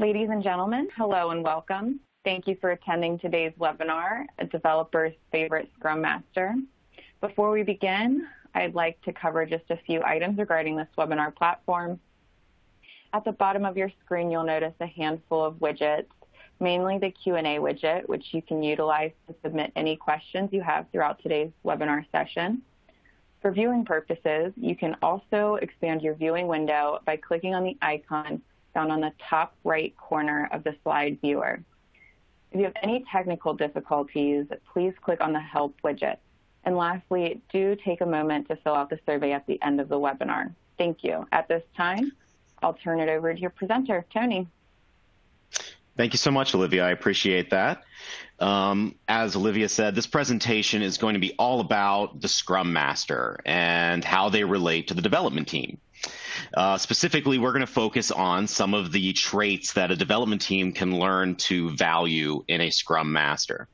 Ladies and gentlemen, hello and welcome. Thank you for attending today's webinar, A Developer's Favorite Scrum Master. Before we begin, I'd like to cover just a few items regarding this webinar platform. At the bottom of your screen, you'll notice a handful of widgets, mainly the Q&A widget, which you can utilize to submit any questions you have throughout today's webinar session. For viewing purposes, you can also expand your viewing window by clicking on the icon found on the top right corner of the slide viewer. If you have any technical difficulties, please click on the Help widget. And lastly, do take a moment to fill out the survey at the end of the webinar. Thank you. At this time, I'll turn it over to your presenter, Tony. Thank you so much, Olivia. I appreciate that. Um, as Olivia said, this presentation is going to be all about the Scrum Master and how they relate to the development team. Uh, specifically, we're going to focus on some of the traits that a development team can learn to value in a Scrum Master.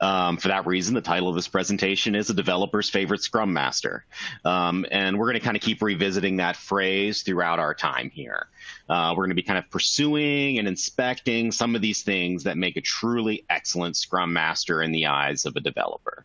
Um, for that reason, the title of this presentation is A Developer's Favorite Scrum Master. Um, and we're going to kind of keep revisiting that phrase throughout our time here. Uh, we're going to be kind of pursuing and inspecting some of these things that make a truly excellent Scrum Master in the eyes of a developer.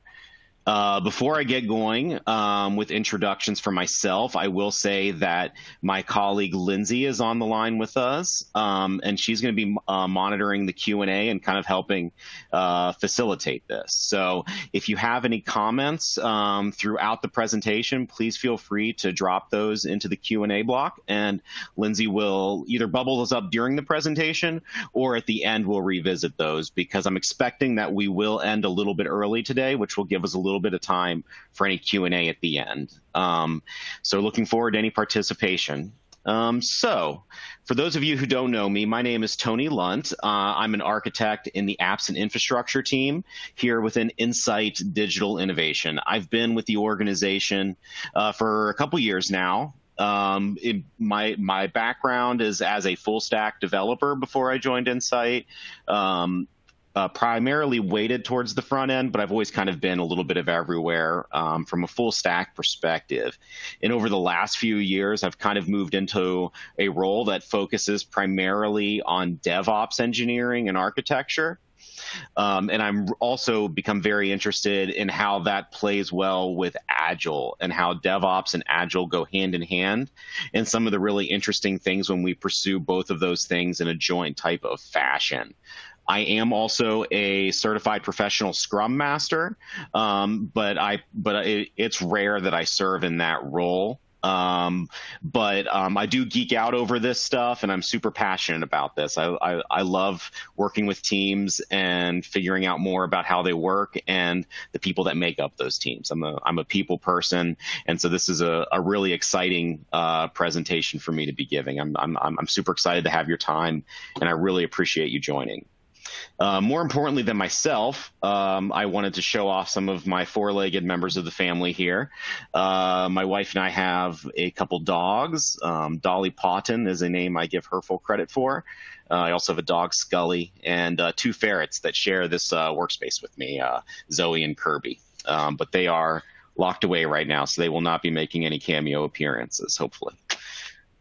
Uh, before I get going um, with introductions for myself, I will say that my colleague Lindsay is on the line with us, um, and she's going to be uh, monitoring the Q and A and kind of helping uh, facilitate this. So, if you have any comments um, throughout the presentation, please feel free to drop those into the Q and A block, and Lindsay will either bubble those up during the presentation or at the end we'll revisit those because I'm expecting that we will end a little bit early today, which will give us a little little bit of time for any Q&A at the end. Um, so looking forward to any participation. Um, so, for those of you who don't know me, my name is Tony Lunt. Uh, I'm an architect in the apps and infrastructure team here within Insight Digital Innovation. I've been with the organization uh, for a couple years now. Um, it, my my background is as a full stack developer before I joined Insight. Um, uh, primarily weighted towards the front end, but I've always kind of been a little bit of everywhere um, from a full stack perspective. And over the last few years, I've kind of moved into a role that focuses primarily on DevOps engineering and architecture. Um, and I'm also become very interested in how that plays well with Agile and how DevOps and Agile go hand in hand, and some of the really interesting things when we pursue both of those things in a joint type of fashion. I am also a certified professional Scrum Master, um, but I but it, it's rare that I serve in that role. Um, but um, I do geek out over this stuff, and I'm super passionate about this. I, I, I, love working with teams and figuring out more about how they work and the people that make up those teams. I'm a I'm a people person, and so this is a, a really exciting uh, presentation for me to be giving. I'm, I'm I'm super excited to have your time, and I really appreciate you joining. Uh, more importantly than myself, um, I wanted to show off some of my four-legged members of the family here. Uh, my wife and I have a couple dogs. Um, Dolly Parton is a name I give her full credit for. Uh, I also have a dog, Scully, and uh, two ferrets that share this uh, workspace with me, uh, Zoe and Kirby. Um, but they are locked away right now, so they will not be making any cameo appearances, hopefully.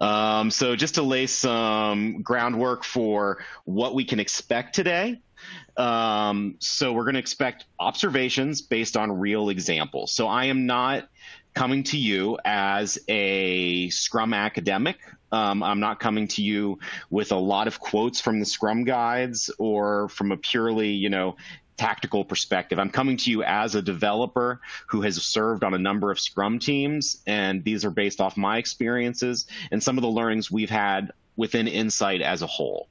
Um, so just to lay some groundwork for what we can expect today. Um, so we're going to expect observations based on real examples. So I am not coming to you as a Scrum academic. Um, I'm not coming to you with a lot of quotes from the Scrum guides or from a purely, you know, tactical perspective. I'm coming to you as a developer who has served on a number of Scrum teams, and these are based off my experiences and some of the learnings we've had within Insight as a whole.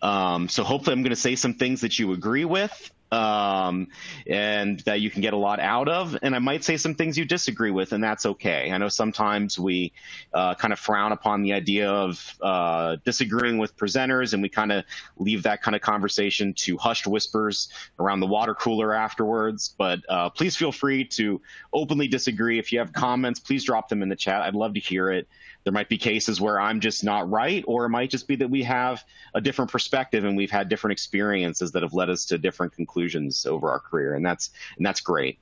Um, so hopefully, I'm going to say some things that you agree with, um, and that you can get a lot out of. And I might say some things you disagree with, and that's okay. I know sometimes we uh, kind of frown upon the idea of uh, disagreeing with presenters, and we kind of leave that kind of conversation to hushed whispers around the water cooler afterwards. But uh, please feel free to openly disagree. If you have comments, please drop them in the chat. I'd love to hear it. There might be cases where I'm just not right, or it might just be that we have a different perspective and we've had different experiences that have led us to different conclusions over our career, and that's and that's great.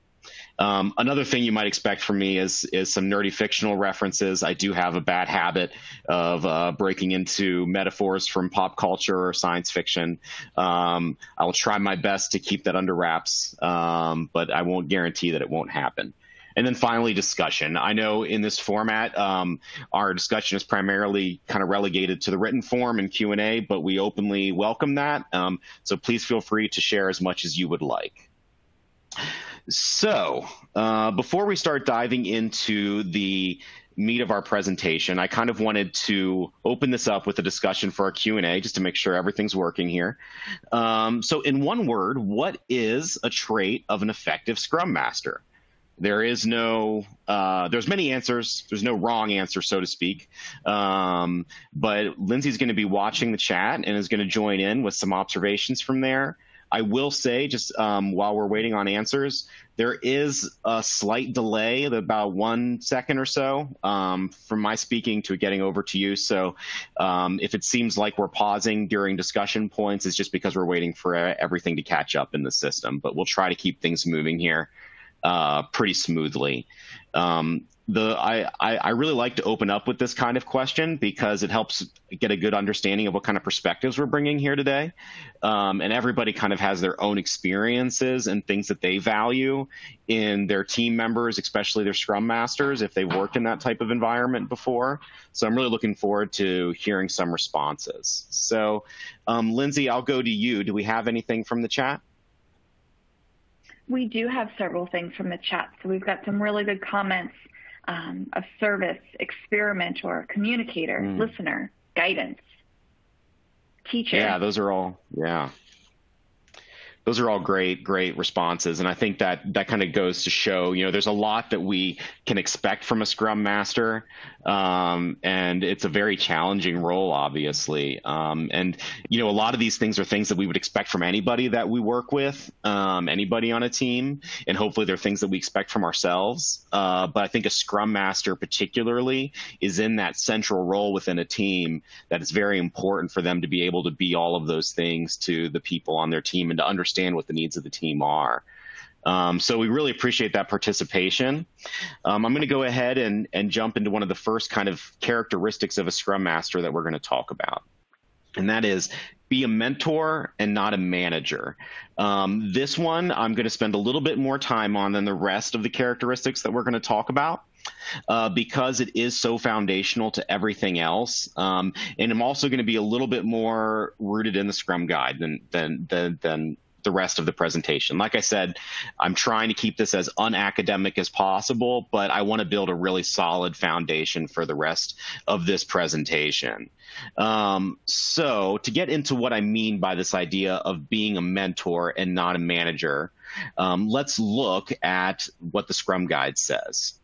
Um, another thing you might expect from me is is some nerdy fictional references. I do have a bad habit of uh, breaking into metaphors from pop culture or science fiction. Um, I will try my best to keep that under wraps, um, but I won't guarantee that it won't happen. And then finally, discussion. I know in this format, um, our discussion is primarily kind of relegated to the written form and Q and A, but we openly welcome that. Um, so please feel free to share as much as you would like. So, uh, before we start diving into the meat of our presentation, I kind of wanted to open this up with a discussion for our Q&A just to make sure everything's working here. Um, so in one word, what is a trait of an effective Scrum Master? There is no, uh, there's many answers. There's no wrong answer, so to speak. Um, but Lindsay's going to be watching the chat and is going to join in with some observations from there. I will say, just um, while we're waiting on answers, there is a slight delay of about one second or so um, from my speaking to getting over to you. So um, if it seems like we're pausing during discussion points, it's just because we're waiting for uh, everything to catch up in the system. But we'll try to keep things moving here uh, pretty smoothly. Um, the I, I, I really like to open up with this kind of question because it helps get a good understanding of what kind of perspectives we're bringing here today, um, and everybody kind of has their own experiences and things that they value in their team members, especially their Scrum masters, if they've worked in that type of environment before. So I'm really looking forward to hearing some responses. So, um, Lindsay, I'll go to you. Do we have anything from the chat? We do have several things from the chat. So we've got some really good comments um, of service, experimenter, communicator, mm. listener, guidance, teacher. Yeah, those are all, yeah those are all great, great responses. And I think that that kind of goes to show, you know, there's a lot that we can expect from a Scrum Master. Um, and it's a very challenging role, obviously. Um, and, you know, a lot of these things are things that we would expect from anybody that we work with, um, anybody on a team. And hopefully they're things that we expect from ourselves. Uh, but I think a Scrum Master, particularly, is in that central role within a team that it's very important for them to be able to be all of those things to the people on their team and to understand what the needs of the team are. Um, so we really appreciate that participation. Um, I'm going to go ahead and, and jump into one of the first kind of characteristics of a Scrum Master that we're going to talk about. And that is be a mentor and not a manager. Um, this one I'm going to spend a little bit more time on than the rest of the characteristics that we're going to talk about. Uh, because it is so foundational to everything else. Um, and I'm also going to be a little bit more rooted in the Scrum Guide than than than, than the rest of the presentation. Like I said, I'm trying to keep this as unacademic as possible, but I want to build a really solid foundation for the rest of this presentation. Um, so to get into what I mean by this idea of being a mentor and not a manager, um, let's look at what the Scrum Guide says.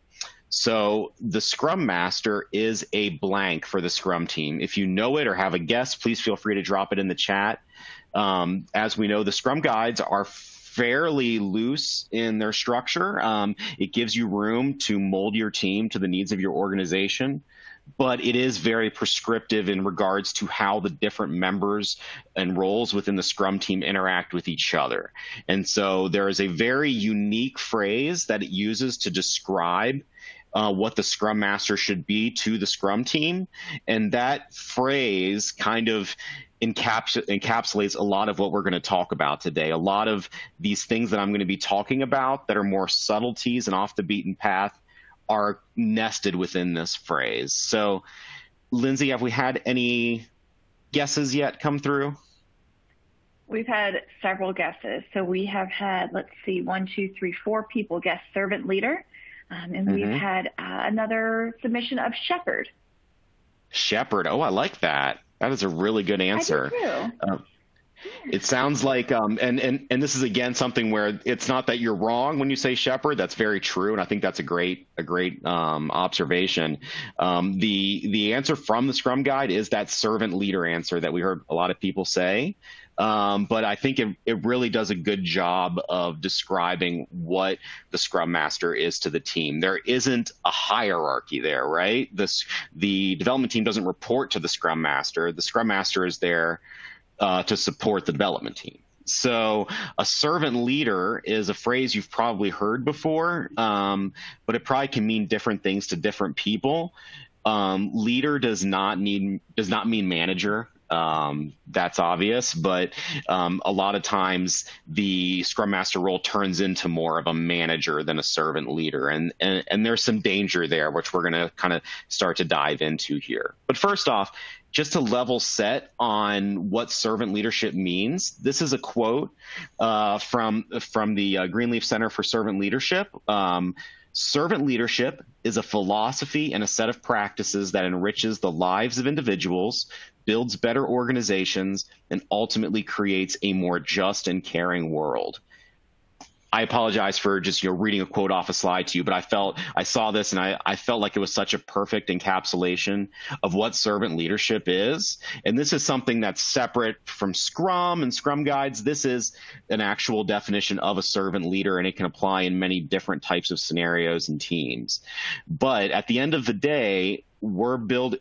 So the Scrum Master is a blank for the Scrum team. If you know it or have a guess, please feel free to drop it in the chat. Um, as we know, the Scrum guides are fairly loose in their structure. Um, it gives you room to mold your team to the needs of your organization, but it is very prescriptive in regards to how the different members and roles within the Scrum team interact with each other. And so there is a very unique phrase that it uses to describe uh, what the scrum master should be to the scrum team and that phrase kind of encaps- encapsulates a lot of what we're going to talk about today. A lot of these things that I'm going to be talking about that are more subtleties and off the beaten path are nested within this phrase. So, Lindsay, have we had any guesses yet come through? We've had several guesses. So we have had, let's see, one, two, three, four people guess servant leader. Um, and mm-hmm. we've had uh, another submission of shepherd. Shepherd. Oh, I like that. That is a really good answer. Uh, it sounds like, um, and, and, and this is again something where it's not that you're wrong when you say shepherd. That's very true, and I think that's a great a great um, observation. Um, the the answer from the Scrum Guide is that servant leader answer that we heard a lot of people say. Um, but I think it, it really does a good job of describing what the Scrum Master is to the team. There isn't a hierarchy there, right? This the development team doesn't report to the Scrum Master. The Scrum Master is there uh, to support the development team. So, a servant leader is a phrase you've probably heard before, um, but it probably can mean different things to different people. Um, leader does not need does not mean manager. Um, that's obvious, but um, a lot of times the Scrum Master role turns into more of a manager than a servant leader, and and, and there's some danger there, which we're going to kind of start to dive into here. But first off, just to level set on what servant leadership means, this is a quote uh, from from the uh, Greenleaf Center for Servant Leadership. Um, Servant leadership is a philosophy and a set of practices that enriches the lives of individuals, builds better organizations, and ultimately creates a more just and caring world. I apologize for just you know reading a quote off a slide to you, but I felt I saw this and I, I felt like it was such a perfect encapsulation of what servant leadership is. And this is something that's separate from Scrum and Scrum guides. This is an actual definition of a servant leader, and it can apply in many different types of scenarios and teams. But at the end of the day, we're build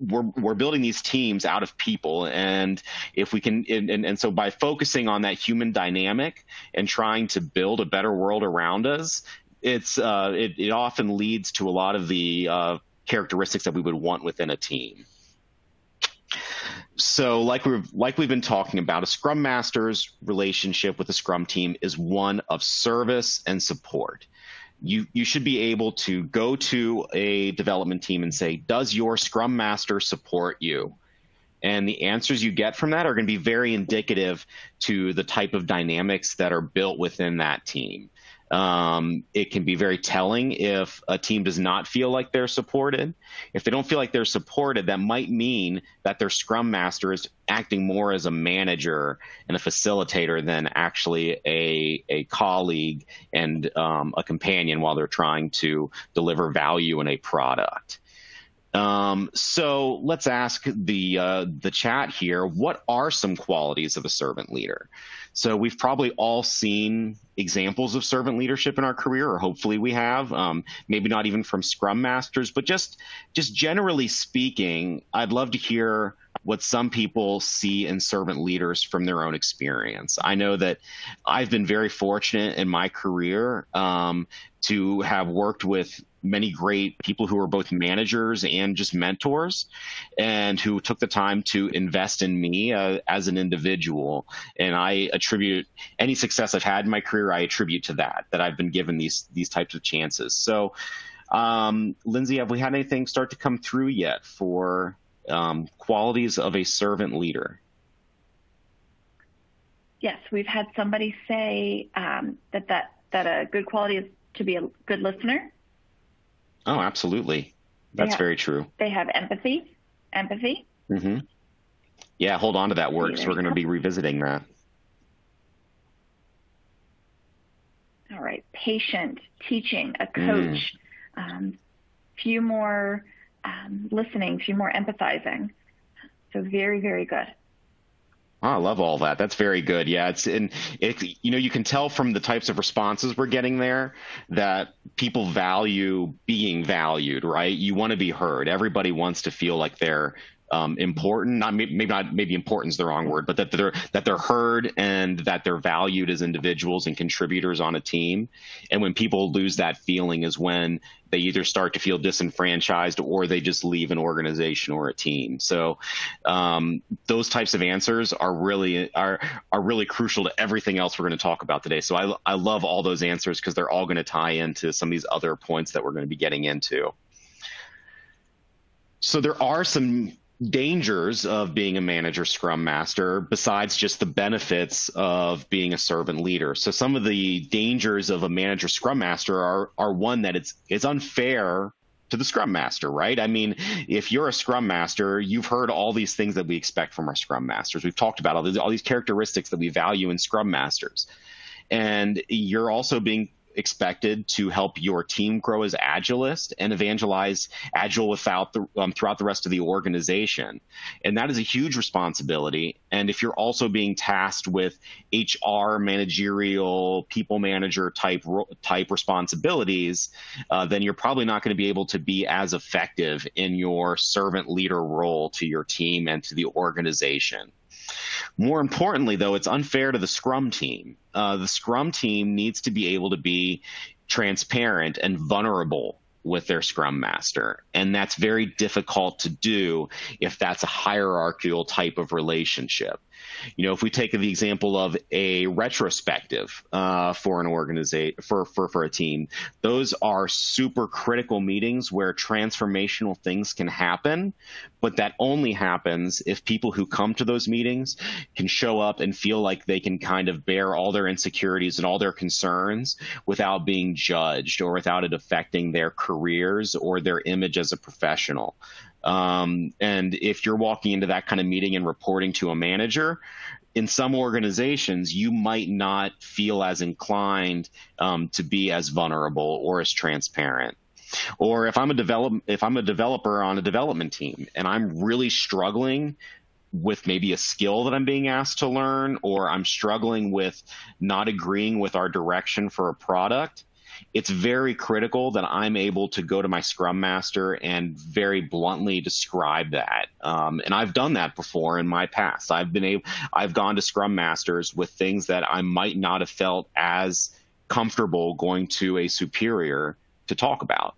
we're we're building these teams out of people. And if we can and, and so by focusing on that human dynamic and trying to build a better world around us it's uh, it, it often leads to a lot of the uh, characteristics that we would want within a team. So like we've like we've been talking about a scrum master's relationship with a scrum team is one of service and support you you should be able to go to a development team and say, does your Scrum Master support you? And the answers you get from that are going to be very indicative to the type of dynamics that are built within that team. Um, it can be very telling if a team does not feel like they're supported. If they don't feel like they're supported, that might mean that their scrum master is acting more as a manager and a facilitator than actually a, a colleague and um, a companion while they're trying to deliver value in a product. Um, so let's ask the uh, the chat here. What are some qualities of a servant leader? So we've probably all seen examples of servant leadership in our career, or hopefully we have. Um, maybe not even from Scrum Masters, but just just generally speaking, I'd love to hear what some people see in servant leaders from their own experience. I know that I've been very fortunate in my career um, to have worked with many great people who are both managers and just mentors and who took the time to invest in me uh, as an individual. And i attribute any success i've had in my career i attribute to that that i've been given these these types of chances. So um, lindsay have we had anything start to come through yet for um, qualities of a servant leader? Yes we've had somebody say um, that that that a good quality is to be a good listener Oh, absolutely. That's have, very true. They have empathy. Empathy. Mm-hmm. Yeah, hold on to that word because we're going to be revisiting that. All right. Patient, teaching, a coach, mm. um, few more um, listening, few more empathizing. So very, very good. Oh, I love all that. That's very good. Yeah, it's and it you know you can tell from the types of responses we're getting there that people value being valued, right? You want to be heard. Everybody wants to feel like they're um, important. Not maybe not maybe important is the wrong word, but that they're that they're heard and that they're valued as individuals and contributors on a team. And when people lose that feeling, is when they either start to feel disenfranchised or they just leave an organization or a team. So um, those types of answers are really are are really crucial to everything else we're going to talk about today. So I I love all those answers because they're all going to tie into some of these other points that we're going to be getting into. So there are some dangers of being a manager scrum master besides just the benefits of being a servant leader. So some of the dangers of a manager scrum master are are one that it's it's unfair to the scrum master, right? I mean, if you're a scrum master, you've heard all these things that we expect from our scrum masters. We've talked about all these, all these characteristics that we value in scrum masters. And you're also being expected to help your team grow as agilist and evangelize agile without the, um, throughout the rest of the organization. And that is a huge responsibility. And if you're also being tasked with HR, managerial, people manager type type responsibilities, uh, then you're probably not going to be able to be as effective in your servant leader role to your team and to the organization. More importantly, though, it's unfair to the Scrum team. Uh, the Scrum team needs to be able to be transparent and vulnerable with their scrum master. And that's very difficult to do if that's a hierarchical type of relationship. You know, if we take the example of a retrospective uh, for an organization for, for for a team, those are super critical meetings where transformational things can happen, but that only happens if people who come to those meetings can show up and feel like they can kind of bear all their insecurities and all their concerns without being judged or without it affecting their careers or their image as a professional. Um, and if you're walking into that kind of meeting and reporting to a manager, in some organizations, you might not feel as inclined um, to be as vulnerable or as transparent. Or if I'm a develop if I'm a developer on a development team and I'm really struggling with maybe a skill that I'm being asked to learn, or I'm struggling with not agreeing with our direction for a product, it's very critical that I'm able to go to my Scrum Master and very bluntly describe that. Um, and I've done that before in my past. I've been able, I've gone to Scrum Masters with things that I might not have felt as comfortable going to a superior to talk about.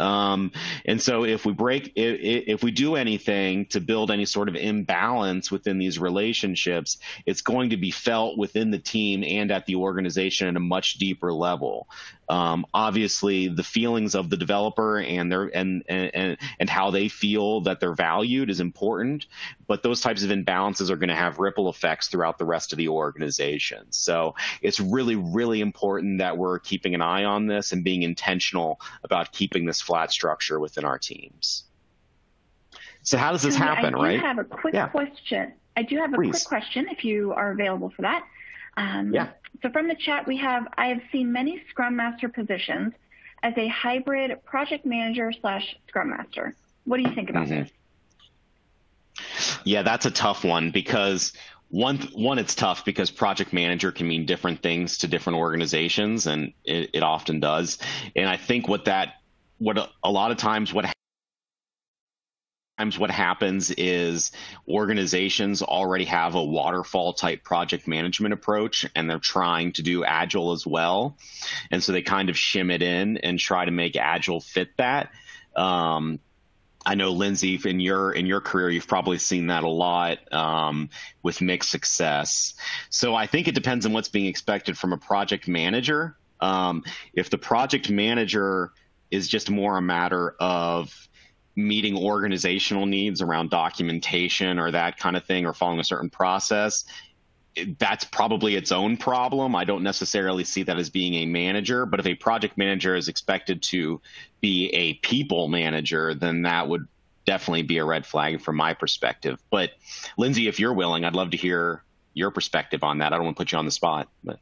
Um, and so if we break, if, if, we do anything to build any sort of imbalance within these relationships, it's going to be felt within the team and at the organization at a much deeper level. Um, obviously, the feelings of the developer and their and, and and how they feel that they're valued is important, but those types of imbalances are going to have ripple effects throughout the rest of the organization. So it's really, really important that we're keeping an eye on this and being intentional about keeping this flat structure within our teams. So how does this happen, I right? I have a quick yeah. question. I do have a Please. quick question if you are available for that. Um, yeah. So from the chat, we have, I have seen many Scrum Master positions as a hybrid project manager slash Scrum Master. What do you think about mm-hmm. this? Yeah, that's a tough one because one one it's tough because project manager can mean different things to different organizations and it, it often does. And i think what that what a, a lot of times what times what happens is organizations already have a waterfall type project management approach and they're trying to do agile as well. And so they kind of shim it in and try to make agile fit that. Um, I know Lindsay, in your in your career, you've probably seen that a lot um, with mixed success. So I think it depends on what's being expected from a project manager. Um, if the project manager is just more a matter of meeting organizational needs around documentation or that kind of thing or following a certain process that's probably its own problem. I don't necessarily see that as being a manager, but if a project manager is expected to be a people manager, then that would definitely be a red flag from my perspective. But Lindsay, if you're willing, I'd love to hear your perspective on that. I don't want to put you on the spot, but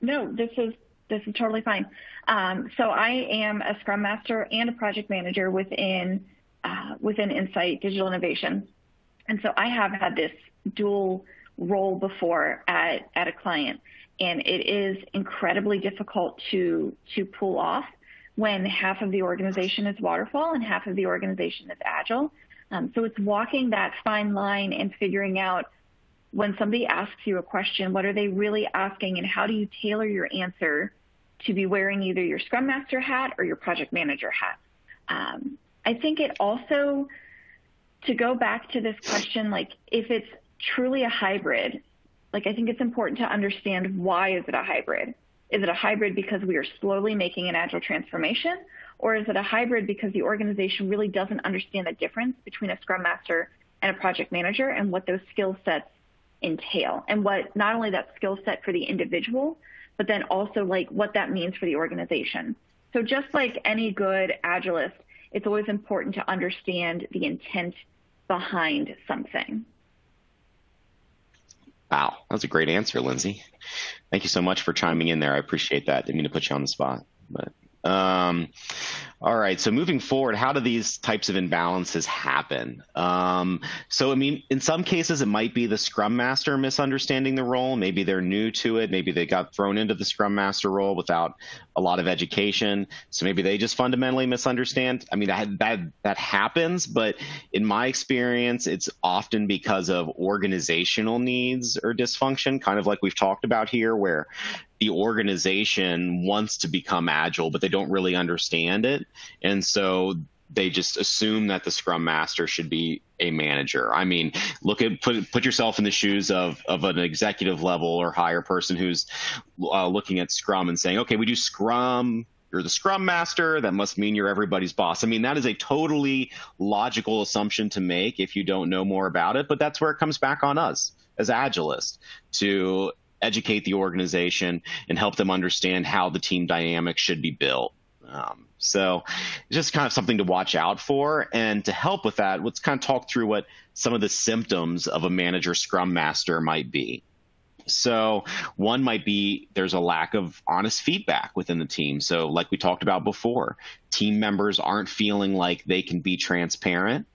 no, this is this is totally fine. Um, so I am a Scrum Master and a project manager within uh, within Insight Digital Innovation, and so I have had this dual role before at at a client, and it is incredibly difficult to to pull off when half of the organization is waterfall and half of the organization is agile. Um, so it's walking that fine line and figuring out when somebody asks you a question, what are they really asking, and how do you tailor your answer to be wearing either your Scrum Master hat or your Project Manager hat. Um, I think it also, to go back to this question, like if it's truly a hybrid, like I think it's important to understand why is it a hybrid? Is it a hybrid because we are slowly making an agile transformation? Or is it a hybrid because the organization really doesn't understand the difference between a Scrum Master and a project manager and what those skill sets entail and what not only that skill set for the individual, but then also like what that means for the organization. So just like any good agilist, it's always important to understand the intent behind something. Wow, that was a great answer, Lindsay. Thank you so much for chiming in there. I appreciate that. Didn't mean to put you on the spot, but Um, all right. So moving forward, how do these types of imbalances happen? Um, so, I mean, in some cases, it might be the Scrum Master misunderstanding the role. Maybe they're new to it. Maybe they got thrown into the Scrum Master role without a lot of education. So maybe they just fundamentally misunderstand. I mean, that that that happens, but in my experience, it's often because of organizational needs or dysfunction, kind of like we've talked about here, where the organization wants to become agile, but they don't really understand it. And so they just assume that the scrum master should be a manager. I mean, look at put put yourself in the shoes of of an executive level or higher person who's uh, looking at scrum and saying, "Okay, we do scrum you're the scrum master. That must mean you're everybody's boss. I mean, that is a totally logical assumption to make if you don't know more about it, but that's where it comes back on us as agilists to educate the organization and help them understand how the team dynamic should be built. Um, so just kind of something to watch out for. And to help with that, let's kind of talk through what some of the symptoms of a manager scrum master might be. So one might be there's a lack of honest feedback within the team. So like we talked about before, team members aren't feeling like they can be transparent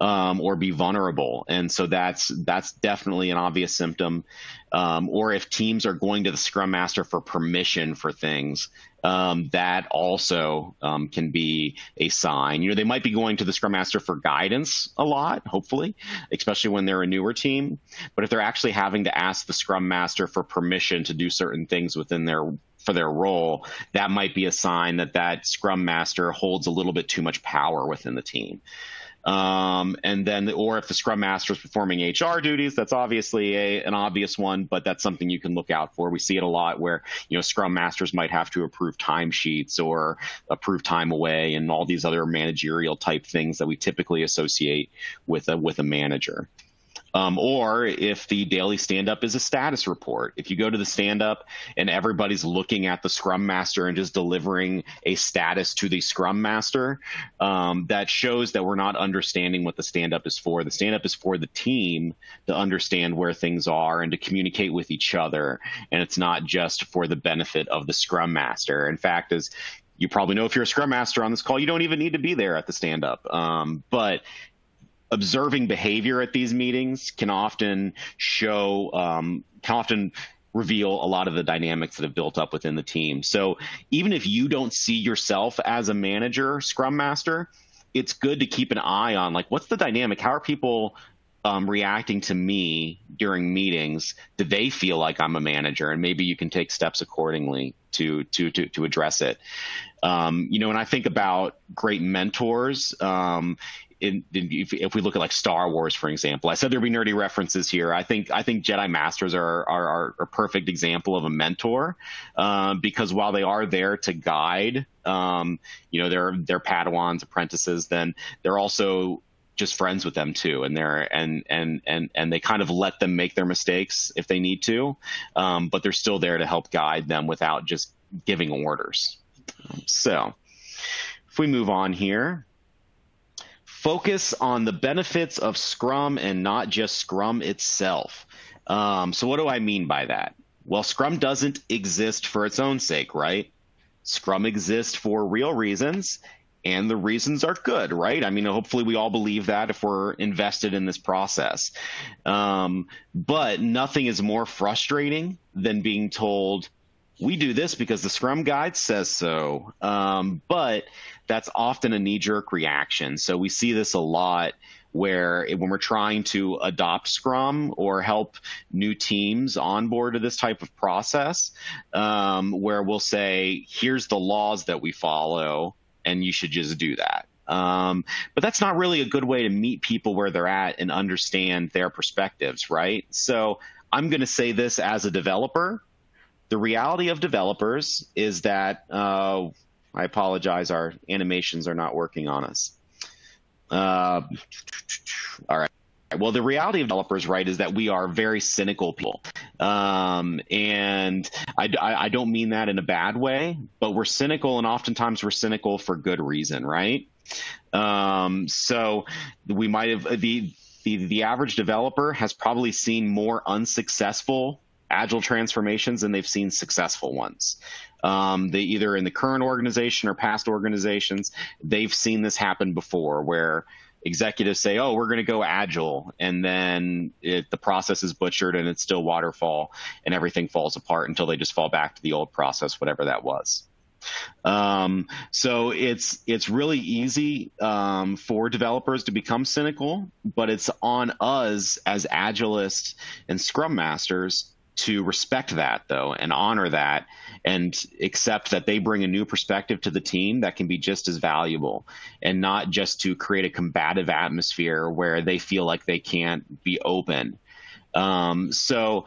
um, or be vulnerable. And so that's that's definitely an obvious symptom. Um, or if teams are going to the Scrum Master for permission for things, um, that also um, can be a sign. You know, they might be going to the Scrum Master for guidance a lot, hopefully, especially when they're a newer team. But if they're actually having to ask the Scrum Master for permission to do certain things within their for their role, that might be a sign that that Scrum Master holds a little bit too much power within the team. Um, and then, or if the scrum master is performing HR duties, that's obviously a, an obvious one, but that's something you can look out for. We see it a lot where, you know, scrum masters might have to approve timesheets or approve time away and all these other managerial type things that we typically associate with a, with a manager. Um, or if the daily stand up is a status report. If you go to the stand up and everybody's looking at the scrum master and just delivering a status to the scrum master, um, that shows that we're not understanding what the stand up is for. The stand up is for the team to understand where things are and to communicate with each other. And it's not just for the benefit of the scrum master. In fact, as you probably know if you're a scrum master on this call, you don't even need to be there at the stand up. Um, but observing behavior at these meetings can often show, um, can often reveal a lot of the dynamics that have built up within the team. So even if you don't see yourself as a manager, scrum master, it's good to keep an eye on like what's the dynamic? How are people um, reacting to me during meetings? Do they feel like I'm a manager? And maybe you can take steps accordingly to to to, to address it. Um, you know, when I think about great mentors, um, in, in, if, if, we look at like Star Wars, for example, I said there'd be nerdy references here. I think I think Jedi Masters are are, a perfect example of a mentor uh, because while they are there to guide, um, you know, they're they're Padawans, apprentices. Then they're also just friends with them too, and they're and and and and they kind of let them make their mistakes if they need to, um, but they're still there to help guide them without just giving orders. So, if we move on here focus on the benefits of Scrum and not just Scrum itself. Um, so, what do I mean by that? Well, Scrum doesn't exist for its own sake, right? Scrum exists for real reasons, and the reasons are good, right? I mean, hopefully, we all believe that if we're invested in this process. Um, but nothing is more frustrating than being told, we do this because the Scrum Guide says so. Um, but that's often a knee jerk reaction. So we see this a lot where when we're trying to adopt Scrum or help new teams onboard to this type of process, um, where we'll say, here's the laws that we follow, and you should just do that. Um, but that's not really a good way to meet people where they're at and understand their perspectives, right? So I'm going to say this as a developer. The reality of developers is that uh, I apologize. Our animations are not working on us. Uh, all right. Well, the reality of developers, right, is that we are very cynical people. Um, and I, I, don't mean that in a bad way, but we're cynical, and oftentimes we're cynical for good reason, right? Um, so we might have the, the the average developer has probably seen more unsuccessful agile transformations and they've seen successful ones. Um, they either in the current organization or past organizations, they've seen this happen before where executives say, "Oh, we're going to go agile," and then it, the process is butchered and it's still waterfall, and everything falls apart until they just fall back to the old process, whatever that was. Um, so it's it's really easy um, for developers to become cynical, but it's on us as agilists and scrum masters to respect that though and honor that and accept that they bring a new perspective to the team that can be just as valuable and not just to create a combative atmosphere where they feel like they can't be open. Um, so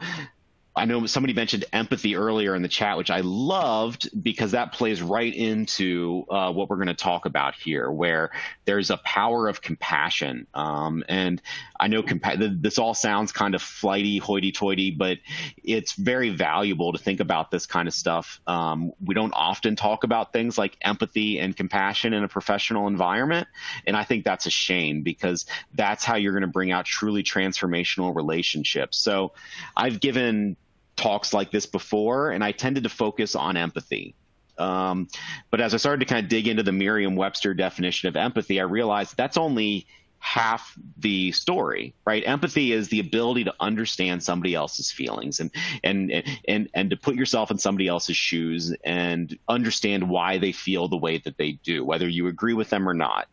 I know somebody mentioned empathy earlier in the chat, which I loved because that plays right into uh, what we're going to talk about here, where there's a power of compassion. Um, and I know compa- this all sounds kind of flighty, hoity toity, but it's very valuable to think about this kind of stuff. Um, we don't often talk about things like empathy and compassion in a professional environment. And I think that's a shame because that's how you're going to bring out truly transformational relationships. So I've given talks like this before, and I tended to focus on empathy. Um, but as I started to kind of dig into the Merriam-Webster definition of empathy, I realized that's only half the story, right? Empathy is the ability to understand somebody else's feelings and and and and to put yourself in somebody else's shoes and understand why they feel the way that they do, whether you agree with them or not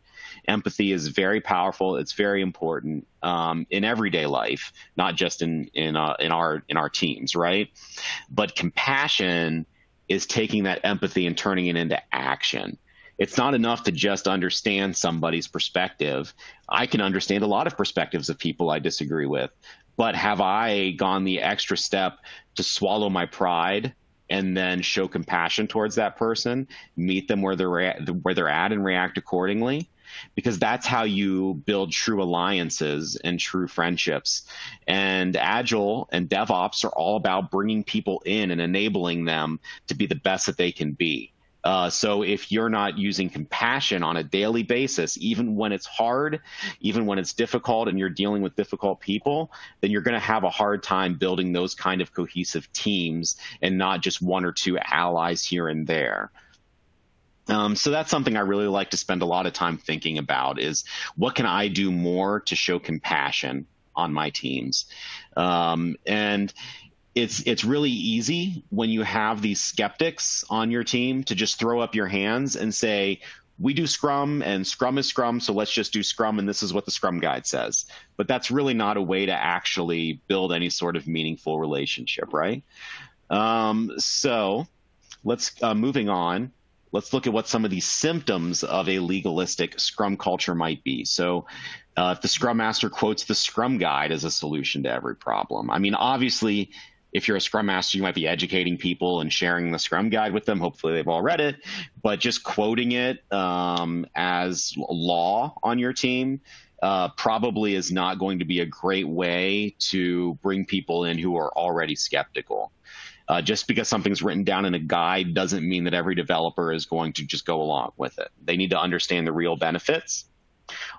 empathy is very powerful. It's very important um, in everyday life, not just in in uh, in our in our teams, right? But compassion is taking that empathy and turning it into action. It's not enough to just understand somebody's perspective. I can understand a lot of perspectives of people I disagree with, but have I gone the extra step to swallow my pride and then show compassion towards that person, meet them where they're at, where they're at, and react accordingly? Because that's how you build true alliances and true friendships. And Agile and DevOps are all about bringing people in and enabling them to be the best that they can be. Uh, so if you're not using compassion on a daily basis, even when it's hard, even when it's difficult and you're dealing with difficult people, then you're going to have a hard time building those kind of cohesive teams and not just one or two allies here and there. Um, so that's something I really like to spend a lot of time thinking about is what can I do more to show compassion on my teams? Um, and it's it's really easy when you have these skeptics on your team to just throw up your hands and say, we do Scrum and Scrum is Scrum, so let's just do Scrum and this is what the Scrum guide says. But that's really not a way to actually build any sort of meaningful relationship, right? Um, so let's uh, moving on let's look at what some of these symptoms of a legalistic Scrum culture might be. So, uh, if the Scrum Master quotes the Scrum Guide as a solution to every problem, I mean, obviously, if you're a Scrum Master, you might be educating people and sharing the Scrum Guide with them. Hopefully, they've all read it. But just quoting it um, as law on your team uh, probably is not going to be a great way to bring people in who are already skeptical. Uh, just because something's written down in a guide doesn't mean that every developer is going to just go along with it. They need to understand the real benefits.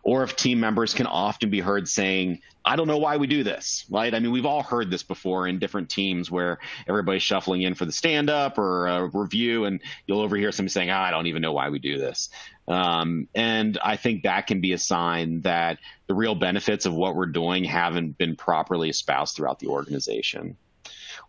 Or if team members can often be heard saying, I don't know why we do this, right? I mean, we've all heard this before in different teams where everybody's shuffling in for the stand up or a review, and you'll overhear somebody saying, oh, I don't even know why we do this. Um, and I think that can be a sign that the real benefits of what we're doing haven't been properly espoused throughout the organization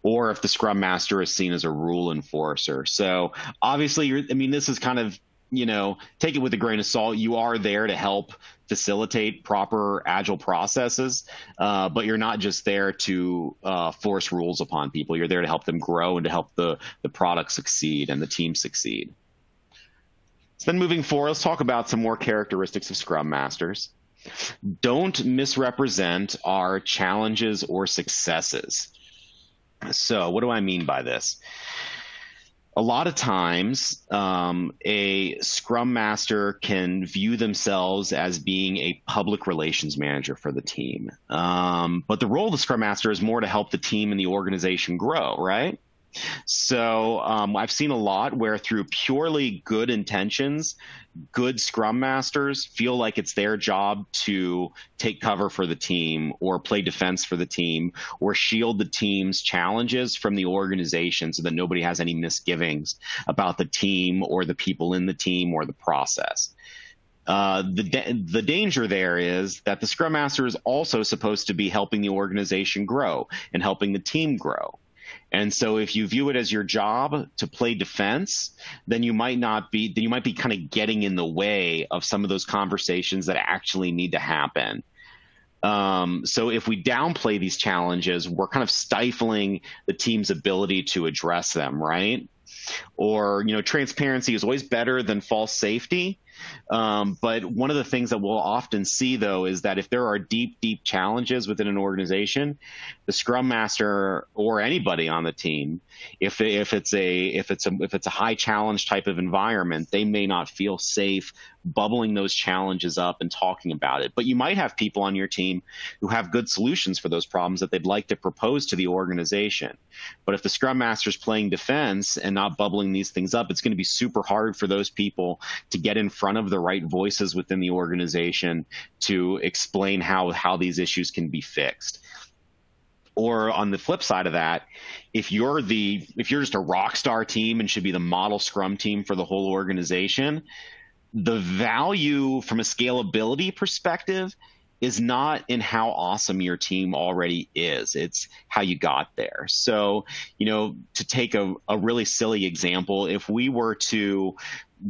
or if the scrum master is seen as a rule enforcer. So obviously, I mean, this is kind of you know, take it with a grain of salt. You are there to help facilitate proper agile processes, uh, but you're not just there to uh, force rules upon people. You're there to help them grow and to help the the product succeed and the team succeed. So then, moving forward, let's talk about some more characteristics of Scrum Masters. Don't misrepresent our challenges or successes. So, what do I mean by this? A lot of times, um, a scrum master can view themselves as being a public relations manager for the team. Um, but the role of the scrum master is more to help the team and the organization grow, right? So um, I've seen a lot where through purely good intentions, good scrum masters feel like it's their job to take cover for the team or play defense for the team or shield the team's challenges from the organization so that nobody has any misgivings about the team or the people in the team or the process. Uh, the the danger there is that the scrum master is also supposed to be helping the organization grow and helping the team grow. And so if you view it as your job to play defense, then you might not be, then you might be kind of getting in the way of some of those conversations that actually need to happen. Um, so if we downplay these challenges, we're kind of stifling the team's ability to address them, right? Or, you know, transparency is always better than false safety. Um, but one of the things that we'll often see, though, is that if there are deep, deep challenges within an organization, the scrum master or anybody on the team, if if it's a if it's a if it's a high challenge type of environment, they may not feel safe bubbling those challenges up and talking about it. But you might have people on your team who have good solutions for those problems that they'd like to propose to the organization. But if the scrum master is playing defense and not bubbling these things up, it's going to be super hard for those people to get in front of the right voices within the organization to explain how how these issues can be fixed or on the flip side of that if you're the if you're just a rock star team and should be the model scrum team for the whole organization the value from a scalability perspective is not in how awesome your team already is. It's how you got there. So, you know, to take a, a really silly example, if we were to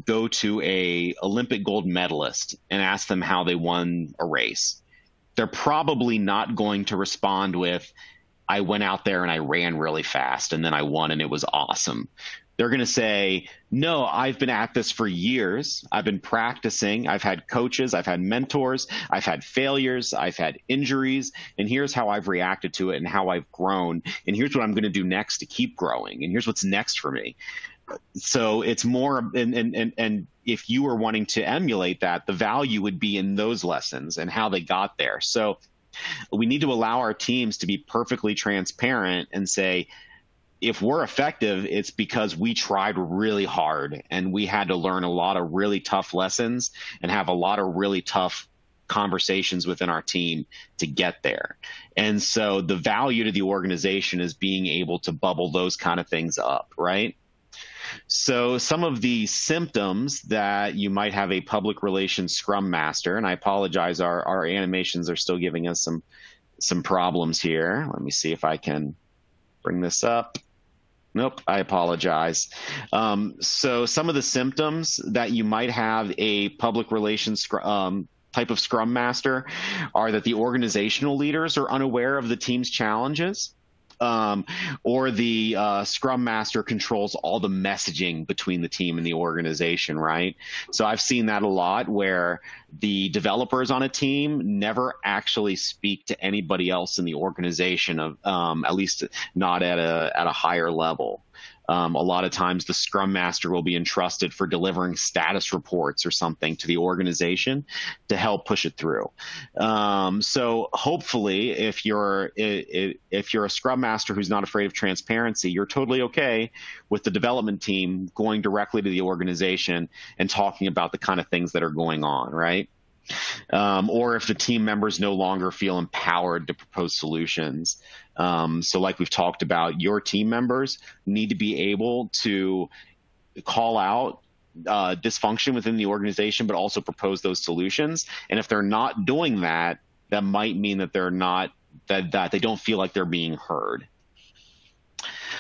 go to a Olympic gold medalist and ask them how they won a race, they're probably not going to respond with, I went out there and I ran really fast and then I won and it was awesome they're going to say, No, I've been at this for years. I've been practicing. I've had coaches. I've had mentors. I've had failures. I've had injuries. And here's how I've reacted to it and how I've grown. And here's what I'm going to do next to keep growing. And here's what's next for me. So it's more, and, and, and, if you were wanting to emulate that, the value would be in those lessons and how they got there. So we need to allow our teams to be perfectly transparent and say, if we're effective, it's because we tried really hard and we had to learn a lot of really tough lessons and have a lot of really tough conversations within our team to get there. And so the value to the organization is being able to bubble those kind of things up, right? So some of the symptoms that you might have a public relations scrum master, and I apologize, our, our animations are still giving us some some problems here. Let me see if I can bring this up. Nope, I apologize. Um, so some of the symptoms that you might have a public relations um, type of scrum master are that the organizational leaders are unaware of the team's challenges um, or the uh, scrum master controls all the messaging between the team and the organization, right? So I've seen that a lot where the developers on a team never actually speak to anybody else in the organization of um, at least not at a at a higher level. Um, a lot of times the scrum master will be entrusted for delivering status reports or something to the organization to help push it through. Um, so hopefully, if you're if you're a scrum master who's not afraid of transparency, you're totally okay with the development team going directly to the organization and talking about the kind of things that are going on, right? Um, or if the team members no longer feel empowered to propose solutions. Um, so, like we've talked about, your team members need to be able to call out uh, dysfunction within the organization, but also propose those solutions. And if they're not doing that, that might mean that they're not that that they don't feel like they're being heard.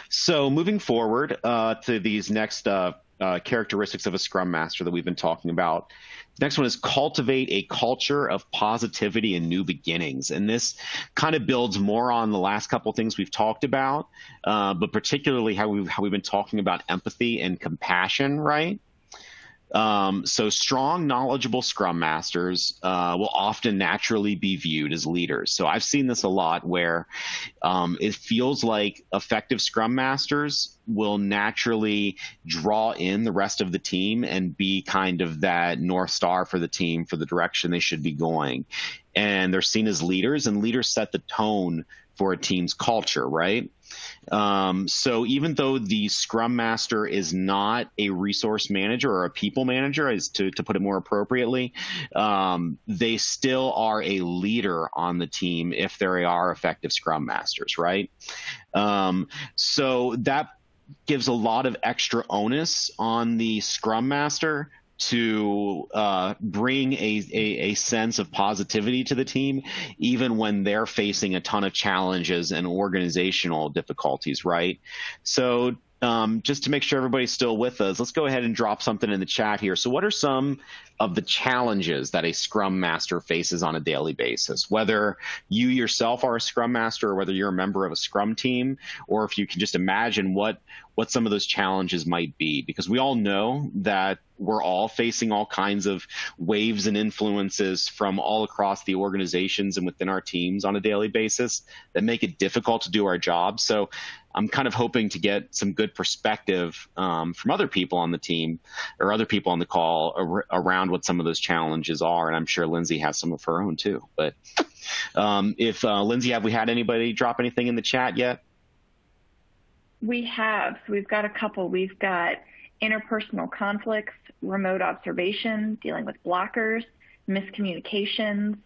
So, moving forward uh, to these next uh, uh characteristics of a Scrum Master that we've been talking about. Next one is cultivate a culture of positivity and new beginnings. And this kind of builds more on the last couple things we've talked about, uh, but particularly how we've, how we've been talking about empathy and compassion, right? Um, so strong, knowledgeable Scrum Masters uh, will often naturally be viewed as leaders. So I've seen this a lot where um, it feels like effective Scrum Masters will naturally draw in the rest of the team and be kind of that north star for the team for the direction they should be going. And they're seen as leaders, and leaders set the tone for a team's culture, right? Um, so even though the Scrum Master is not a resource manager or a people manager, as to, to put it more appropriately, um, they still are a leader on the team if they are effective Scrum Masters, right? Um, so that gives a lot of extra onus on the Scrum Master to uh, bring a, a, a, sense of positivity to the team, even when they're facing a ton of challenges and organizational difficulties, right? So, um, just to make sure everybody's still with us, let's go ahead and drop something in the chat here. So, what are some of the challenges that a Scrum Master faces on a daily basis? Whether you yourself are a Scrum Master or whether you're a member of a Scrum team, or if you can just imagine what what some of those challenges might be, because we all know that we're all facing all kinds of waves and influences from all across the organizations and within our teams on a daily basis that make it difficult to do our job. So I'm kind of hoping to get some good perspective um, from other people on the team or other people on the call ar- around what some of those challenges are. And I'm sure Lindsay has some of her own too. But um, if uh, Lindsay, have we had anybody drop anything in the chat yet? We have. We've got a couple. We've got interpersonal conflicts, remote observation, dealing with blockers, miscommunications.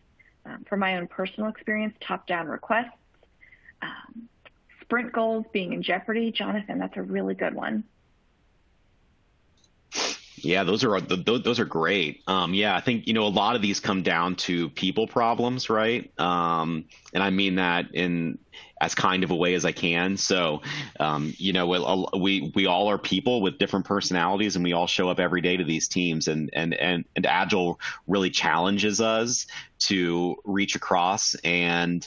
Um, from my own personal experience, top-down requests, um, sprint goals being in jeopardy. Jonathan, that's a really good one. Yeah, those are those are great. Um, yeah, I think you know a lot of these come down to people problems, right? Um, and I mean that in as kind of a way as I can. So, um, you know, we we all are people with different personalities, and we all show up every day to these teams. And and and and Agile really challenges us to reach across and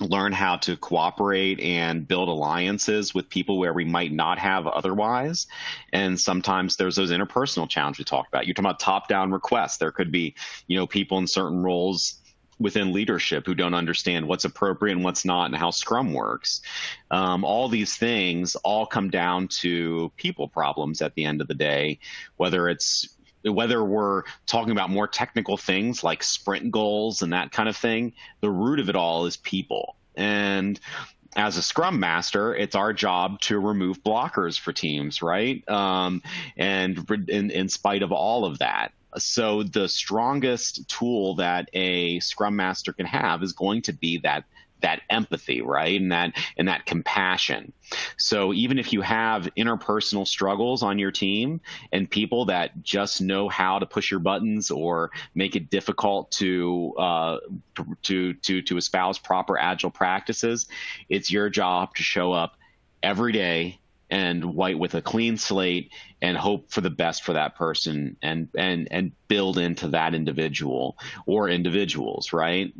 learn how to cooperate and build alliances with people where we might not have otherwise. And sometimes there's those interpersonal challenges we talked about. You're talking about top down requests. There could be, you know, people in certain roles within leadership who don't understand what's appropriate and what's not and how Scrum works. Um, all these things all come down to people problems at the end of the day, whether it's whether we're talking about more technical things like sprint goals and that kind of thing, the root of it all is people. And as a scrum master, it's our job to remove blockers for teams, right? Um, and in, in spite of all of that, so the strongest tool that a scrum master can have is going to be that that empathy, right? And that and that compassion. So even if you have interpersonal struggles on your team and people that just know how to push your buttons or make it difficult to uh, to to to espouse proper agile practices, it's your job to show up every day and white with a clean slate and hope for the best for that person and and and build into that individual or individuals right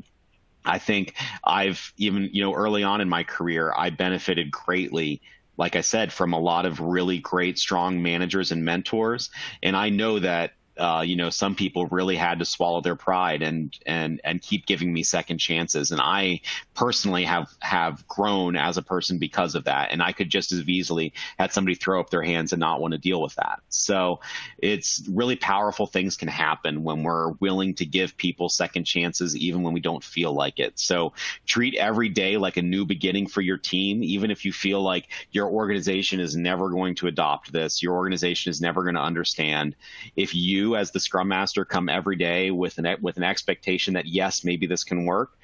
I think I've even, you know, early on in my career, I benefited greatly like I said, from a lot of really great, strong managers and mentors. And I know that uh, you know, some people really had to swallow their pride and and and keep giving me second chances. And I personally have have grown as a person because of that. And I could just as easily had somebody throw up their hands and not want to deal with that. So it's really powerful things can happen when we're willing to give people second chances, even when we don't feel like it. So treat every day like a new beginning for your team, even if you feel like your organization is never going to adopt this, your organization is never going to understand. If you as the scrum master come every day with an with an expectation that yes, maybe this can work,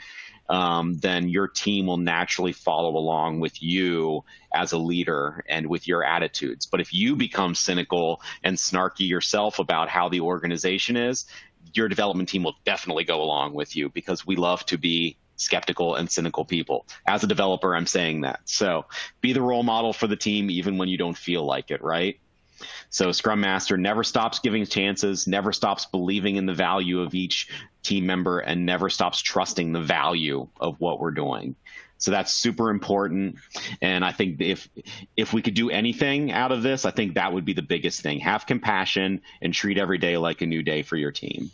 um, then your team will naturally follow along with you as a leader and with your attitudes. But if you become cynical and snarky yourself about how the organization is, your development team will definitely go along with you because we love to be skeptical and cynical people. As a developer, I'm saying that. So be the role model for the team even when you don't feel like it, right? So Scrum Master never stops giving chances, never stops believing in the value of each team member, and never stops trusting the value of what we're doing. So that's super important. And I think if if we could do anything out of this, I think that would be the biggest thing. Have compassion and treat every day like a new day for your team.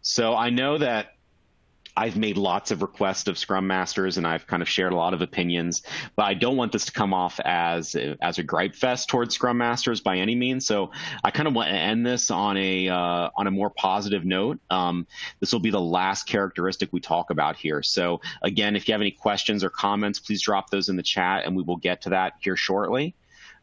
So I know that I've made lots of requests of Scrum Masters, and I've kind of shared a lot of opinions. But I don't want this to come off as as a gripe fest towards Scrum Masters by any means. So I kind of want to end this on a uh, on a more positive note. Um, this will be the last characteristic we talk about here. So again, if you have any questions or comments, please drop those in the chat, and we will get to that here shortly.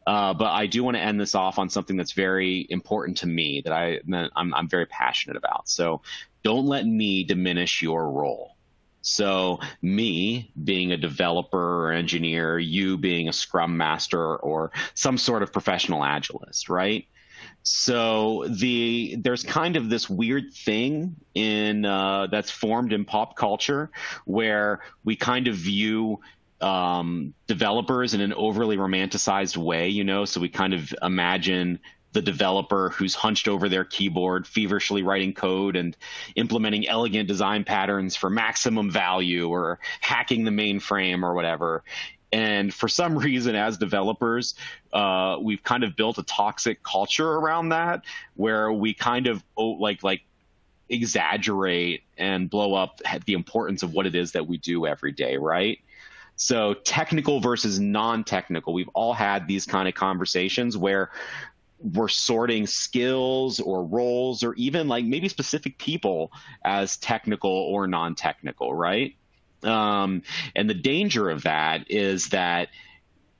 Uh, but I do want to end this off on something that's very important to me that I I'm, I'm very passionate about. So don't let me diminish your role. So me being a developer or engineer, you being a scrum master or some sort of professional agilist, right? So the there's kind of this weird thing in uh, that's formed in pop culture where we kind of view um, developers in an overly romanticized way, you know. So we kind of imagine the developer who's hunched over their keyboard, feverishly writing code and implementing elegant design patterns for maximum value or hacking the mainframe or whatever. And for some reason, as developers, uh, we've kind of built a toxic culture around that, where we kind of oh, like like exaggerate and blow up the importance of what it is that we do every day, right? So technical versus non-technical. We've all had these kind of conversations where we're sorting skills or roles or even like maybe specific people as technical or non-technical, right? Um, and the danger of that is that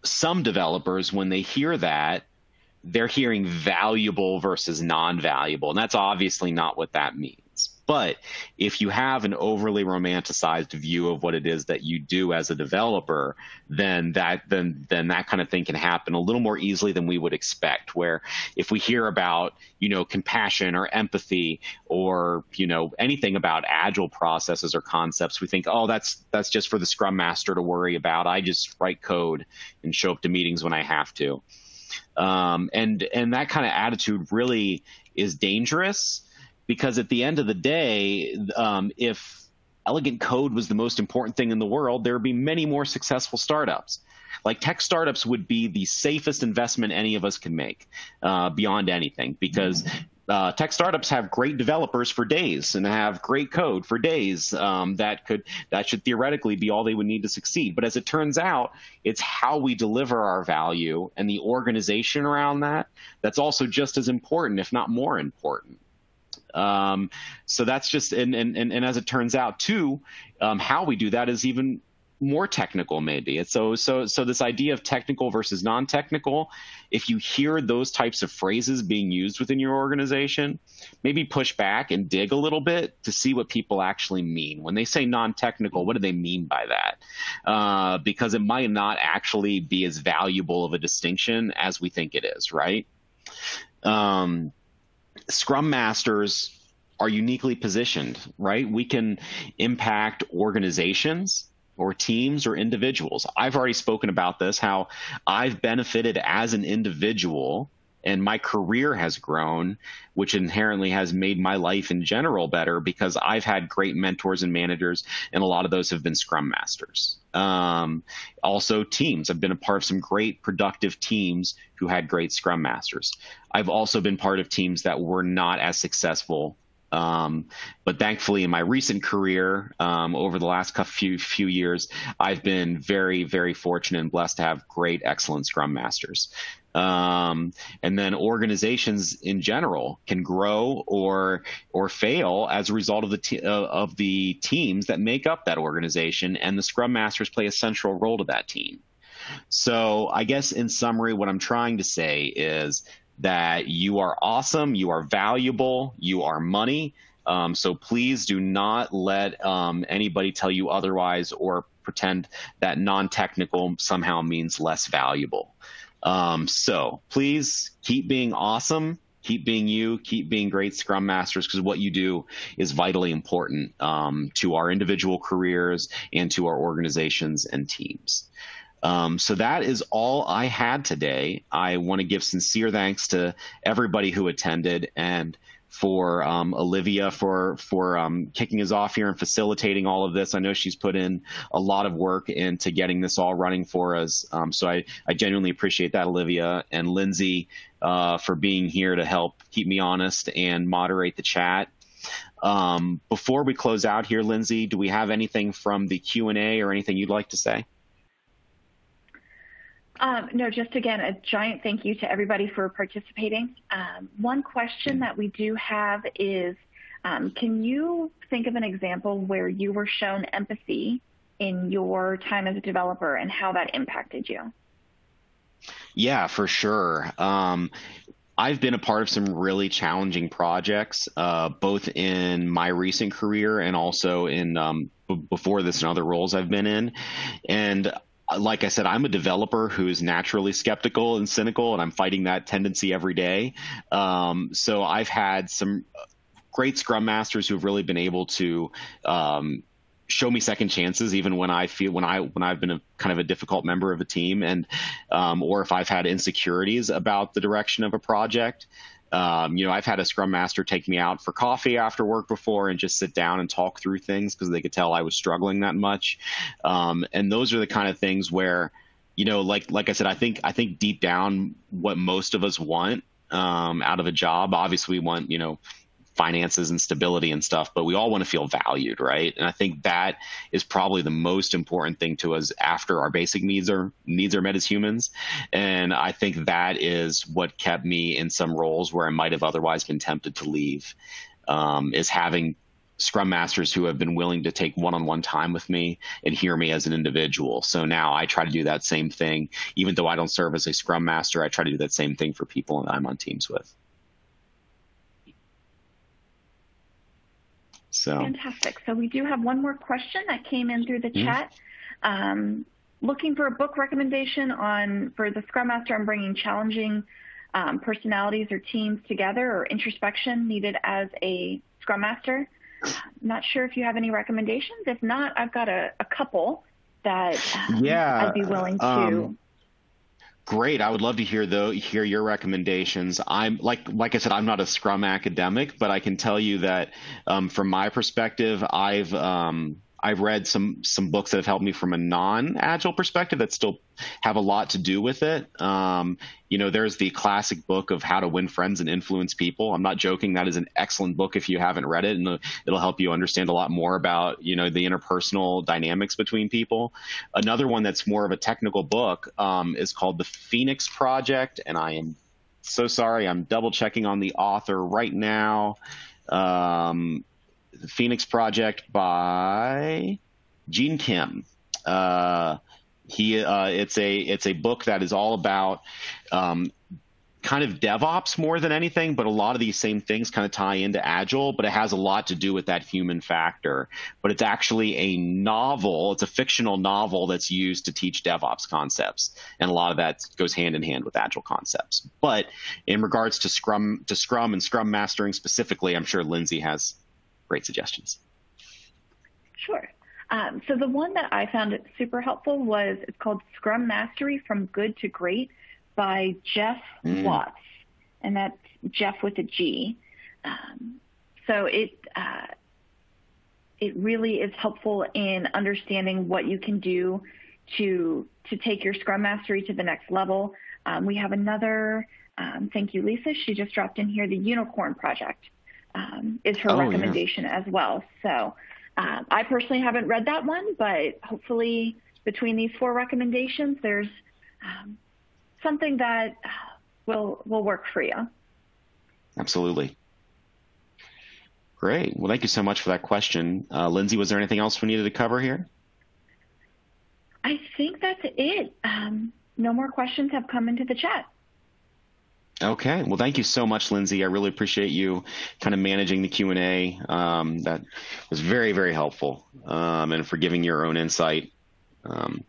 some developers, when they hear that, they're hearing valuable versus non-valuable, and that's obviously not what that means. But if you have an overly romanticized view of what it is that you do as a developer, then that then then that kind of thing can happen a little more easily than we would expect. Where if we hear about you know compassion or empathy or you know anything about agile processes or concepts, we think oh that's that's just for the scrum master to worry about. I just write code and show up to meetings when I have to. Um, and and that kind of attitude really is dangerous because at the end of the day, um, if elegant code was the most important thing in the world, there would be many more successful startups. Like tech startups would be the safest investment any of us can make uh, beyond anything because uh, tech startups have great developers for days and have great code for days um, that could that should theoretically be all they would need to succeed but as it turns out it's how we deliver our value and the organization around that that's also just as important if not more important um, so that's just and, and and and as it turns out too, um, how we do that is even more technical maybe. It's so so so this idea of technical versus non-technical, if you hear those types of phrases being used within your organization, maybe push back and dig a little bit to see what people actually mean. When they say non-technical, what do they mean by that? Uh, because it might not actually be as valuable of a distinction as we think it is, right? Um, Scrum Masters are uniquely positioned, right? We can impact organizations or teams or individuals. I've already spoken about this, how I've benefited as an individual and my career has grown, which inherently has made my life in general better because I've had great mentors and managers, and a lot of those have been scrum masters. Um, also, teams. I've been a part of some great productive teams who had great scrum masters. I've also been part of teams that were not as successful um, but thankfully, in my recent career, um, over the last few few years, I've been very, very fortunate and blessed to have great, excellent Scrum Masters. Um, and then organizations in general can grow or or fail as a result of the uh, of the teams that make up that organization, and the Scrum Masters play a central role to that team. So, I guess in summary, what I'm trying to say is that you are awesome, you are valuable, you are money. Um, so please do not let um, anybody tell you otherwise or pretend that non-technical somehow means less valuable. Um, so please keep being awesome. Keep being you, keep being great Scrum Masters because what you do is vitally important um, to our individual careers and to our organizations and teams. Um, so that is all I had today. I want to give sincere thanks to everybody who attended and for um, Olivia for for um, kicking us off here and facilitating all of this. I know she's put in a lot of work into getting this all running for us. Um, so I, I genuinely appreciate that, Olivia and Lindsay, uh, for being here to help keep me honest and moderate the chat. Um, before we close out here, Lindsay, do we have anything from the Q&A or anything you'd like to say? Um, no, just again, a giant thank you to everybody for participating. Um, one question that we do have is, um, can you think of an example where you were shown empathy in your time as a developer and how that impacted you? Yeah, for sure. Um, I've been a part of some really challenging projects, uh, both in my recent career and also in um, b- before this and other roles I've been in. And like I said, I'm a developer who's naturally skeptical and cynical, and I'm fighting that tendency every day. Um, so I've had some great scrum masters who've really been able to um, show me second chances, even when I feel when I when I've been a kind of a difficult member of a team, and um, or if I've had insecurities about the direction of a project. Um, you know, I've had a scrum master take me out for coffee after work before and just sit down and talk through things because they could tell I was struggling that much. Um, and those are the kind of things where, you know, like like I said, I think I think deep down what most of us want um, out of a job. Obviously, we want you know finances and stability and stuff, but we all want to feel valued, right? And I think that is probably the most important thing to us after our basic needs are needs are met as humans. And I think that is what kept me in some roles where I might have otherwise been tempted to leave. Um, is having scrum masters who have been willing to take one-on-one time with me and hear me as an individual. So now I try to do that same thing, even though I don't serve as a scrum master. I try to do that same thing for people that I'm on teams with. So fantastic. So we do have one more question that came in through the mm-hmm. chat. Um, looking for a book recommendation on for the Scrum Master on bringing challenging um, personalities or teams together or introspection needed as a Scrum Master. Not sure if you have any recommendations. If not, I've got a, a couple that um, yeah, I'd be willing to um, Great. I would love to hear though hear your recommendations. I'm like like I said, I'm not a Scrum academic, but I can tell you that um, from my perspective, I've um, I've read some some books that have helped me from a non-agile perspective that still have a lot to do with it. Um, you know, there's the classic book of How to Win Friends and Influence People. I'm not joking. That is an excellent book if you haven't read it, and it'll help you understand a lot more about you know the interpersonal dynamics between people. Another one that's more of a technical book um, is called The Phoenix Project, and I am so sorry. I'm double checking on the author right now. Um, the Phoenix Project by Gene Kim. Uh, he uh, it's a it's a book that is all about um, kind of DevOps more than anything, but a lot of these same things kind of tie into Agile, but it has a lot to do with that human factor. But it's actually a novel, it's a fictional novel that's used to teach DevOps concepts. And a lot of that goes hand in hand with Agile concepts. But in regards to Scrum to Scrum and Scrum mastering specifically, I'm sure Lindsay has great suggestions. Sure. Um, so the one that I found super helpful was it's called Scrum Mastery from Good to Great by Geoff mm. Watts, and that's Geoff with a G. Um, so it uh, it really is helpful in understanding what you can do to to take your Scrum Mastery to the next level. Um, we have another. Um, thank you, Lisa. She just dropped in here the Unicorn Project um, is her oh, recommendation yeah. as well. So um, I personally haven't read that one, but hopefully between these four recommendations, there's um, something that will will work for you. Absolutely. Great. Well, thank you so much for that question. Uh, Lindsay, was there anything else we needed to cover here? I think that's it. Um, no more questions have come into the chat. Okay. Well, thank you so much, Lindsay. I really appreciate you kind of managing the Q and A. Um, that was very, very helpful, um, and for giving your own insight. Um,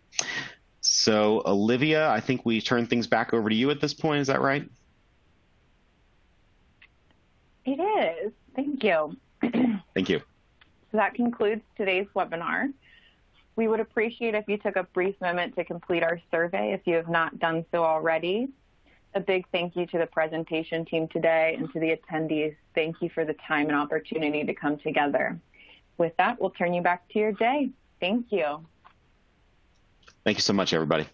so, Olivia, I think we turn things back over to you at this point. Is that right? It is. Thank you. Thank you. So that concludes today's webinar. We would appreciate if you took a brief moment to complete our survey if you have not done so already a big thank you to the presentation team today and to the attendees. Thank you for the time and opportunity to come together. With that, we'll turn you back to your day. Thank you. Thank you so much, everybody.